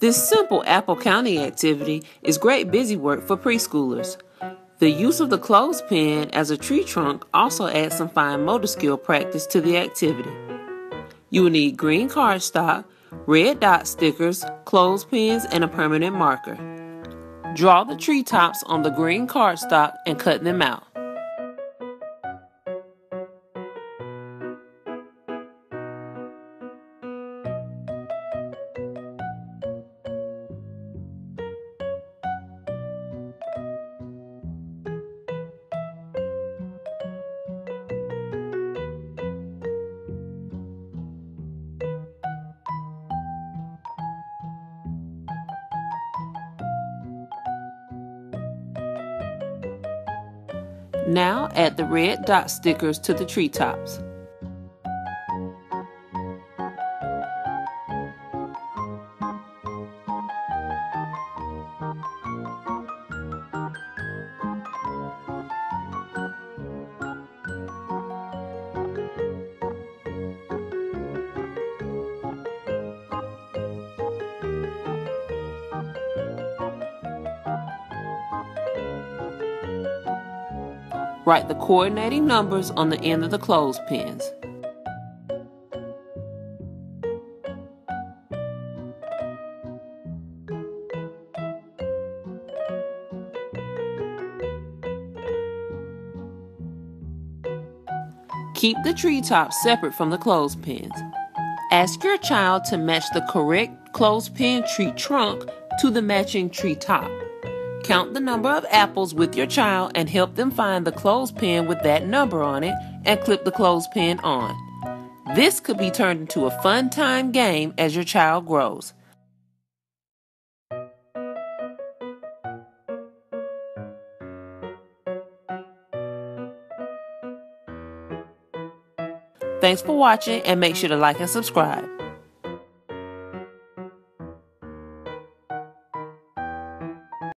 This simple Apple Counting activity is great busy work for preschoolers. The use of the clothespin as a tree trunk also adds some fine motor skill practice to the activity. You will need green cardstock, red dot stickers, clothespins, and a permanent marker. Draw the treetops on the green cardstock and cut them out. Now add the red dot stickers to the treetops. Write the coordinating numbers on the end of the clothespins. Keep the treetops separate from the clothespins. Ask your child to match the correct clothespin tree trunk to the matching tree top. Count the number of apples with your child and help them find the clothespin with that number on it and clip the clothespin on. This could be turned into a fun time game as your child grows. Thanks for watching and make sure to like and subscribe.